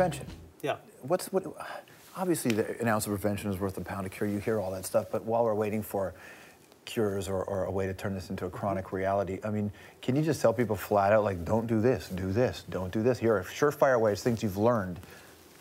prevention. Yeah. What's what? Obviously, the, an ounce of prevention is worth a pound of cure. You hear all that stuff, but while we're waiting for cures or, or a way to turn this into a chronic mm-hmm. reality, I mean, can you just tell people flat out, like, don't do this, do this, don't do this? Here are surefire ways, things you've learned.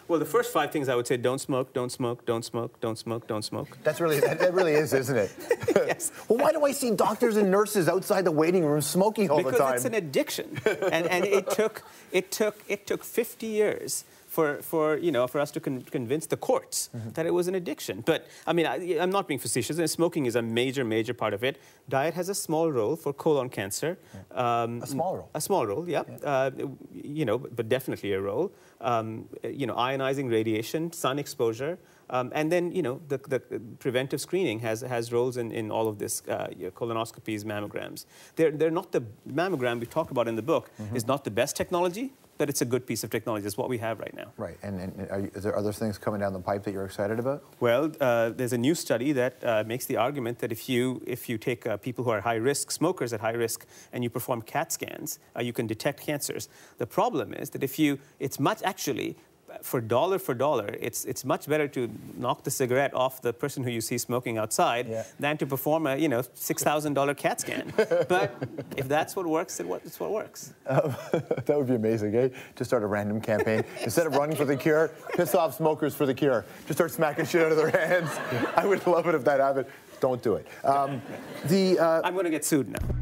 Well, the first five things I would say: don't smoke, don't smoke, don't smoke, don't smoke, don't smoke. That's really that, that really is, isn't it? yes. Well, why do I see doctors and nurses outside the waiting room smoking all because the time? Because it's an addiction, and and it took it took it took 50 years for, for, you know, for us to con convince the courts mm -hmm. that it was an addiction. But, I mean, I, am not being facetious, and smoking is a major, major part of it. Diet has a small role for colon cancer. Yeah. Um, a small role? A small role, yeah. yeah. Uh, you know, but definitely a role. Um, you know, ionizing radiation, sun exposure, um, and then, you know, the, the, preventive screening has, has roles in, in all of this, uh, colonoscopies, mammograms. They're, they're not the mammogram we talked about in the book mm -hmm. is not the best technology, but it's a good piece of technology. It's what we have right now. Right. And, and you, is there other things coming down the pipe that you're excited about? Well, uh, there's a new study that uh, makes the argument that if you if you take uh, people who are high risk smokers at high risk and you perform CAT scans, uh, you can detect cancers. The problem is that if you, it's much actually for dollar for dollar, it's it's much better to knock the cigarette off the person who you see smoking outside yeah. than to perform a you know six thousand dollar CAT scan. but if that's what works, what, it's what works. Um, that would be amazing, eh? To start a random campaign instead of running for the cure, piss off smokers for the cure. Just start smacking shit out of their hands. I would love it if that happened. Don't do it. Um, the uh, I'm going to get sued now.